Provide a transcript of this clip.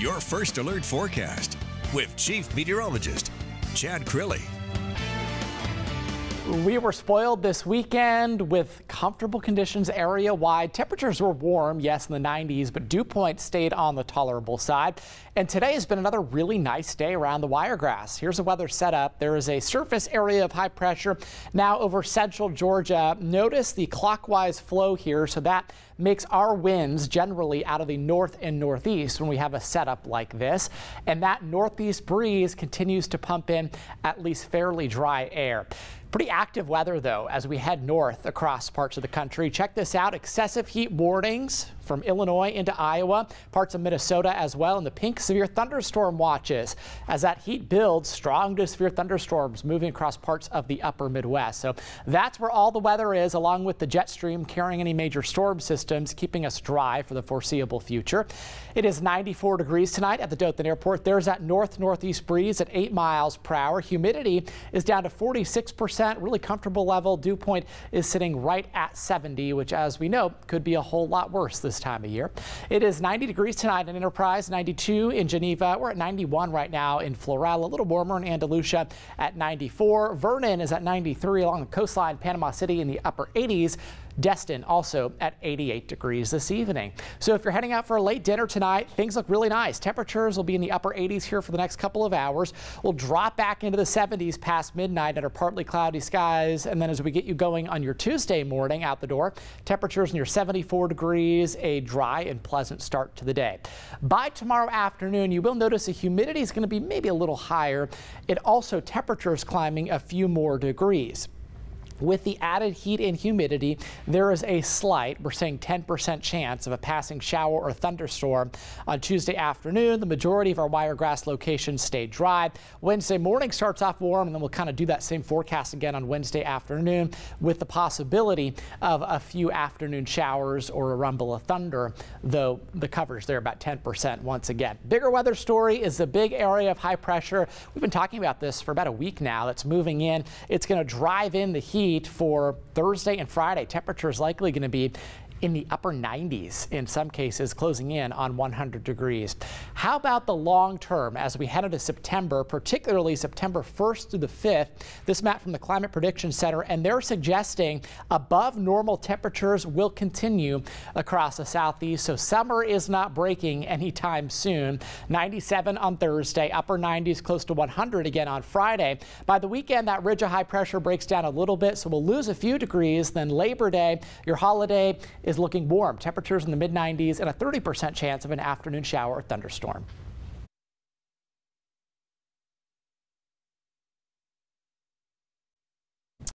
your first alert forecast with Chief Meteorologist Chad Crilly. We were spoiled this weekend with comfortable conditions area wide. Temperatures were warm, yes, in the 90s, but dew point stayed on the tolerable side. And today has been another really nice day around the Wiregrass. Here's a weather setup. There is a surface area of high pressure now over central Georgia. Notice the clockwise flow here, so that makes our winds generally out of the north and northeast when we have a setup like this. And that northeast breeze continues to pump in at least fairly dry air. Pretty active weather, though, as we head north across parts of the country. Check this out. Excessive heat warnings from Illinois into Iowa, parts of Minnesota as well, and the pink severe thunderstorm watches. As that heat builds, strong to severe thunderstorms moving across parts of the upper Midwest. So that's where all the weather is, along with the jet stream carrying any major storm systems, keeping us dry for the foreseeable future. It is 94 degrees tonight at the Dothan Airport. There's that north northeast breeze at 8 miles per hour. Humidity is down to 46 percent, really comfortable level. Dew point is sitting right at 70, which, as we know, could be a whole lot worse this time of year. It is 90 degrees tonight in Enterprise, 92 in Geneva. We're at 91 right now in Florala, a little warmer in Andalusia at 94. Vernon is at 93 along the coastline, Panama City in the upper 80s. Destin also at 88 degrees this evening. So if you're heading out for a late dinner tonight, things look really nice. Temperatures will be in the upper 80s here for the next couple of hours. We'll drop back into the 70s past midnight under partly cloudy skies. And then as we get you going on your Tuesday morning out the door, temperatures near 74 degrees, a dry and pleasant start to the day. By tomorrow afternoon, you will notice the humidity is going to be maybe a little higher. It also temperatures climbing a few more degrees. With the added heat and humidity, there is a slight, we're saying 10% chance of a passing shower or thunderstorm on Tuesday afternoon. The majority of our Wiregrass locations stay dry. Wednesday morning starts off warm, and then we'll kind of do that same forecast again on Wednesday afternoon with the possibility of a few afternoon showers or a rumble of thunder, though the coverage there about 10% once again. Bigger weather story is the big area of high pressure. We've been talking about this for about a week now. That's moving in. It's going to drive in the heat heat for Thursday and Friday. Temperatures likely going to be in the upper 90s in some cases, closing in on 100 degrees. How about the long term as we head into September, particularly September 1st through the 5th? This map from the Climate Prediction Center, and they're suggesting above normal temperatures will continue across the southeast. So summer is not breaking anytime soon. 97 on Thursday, upper 90s, close to 100 again on Friday. By the weekend, that ridge of high pressure breaks down a little bit, so we'll lose a few degrees. Then Labor Day, your holiday is looking warm. Temperatures in the mid 90s and a 30% chance of an afternoon shower or thunderstorm.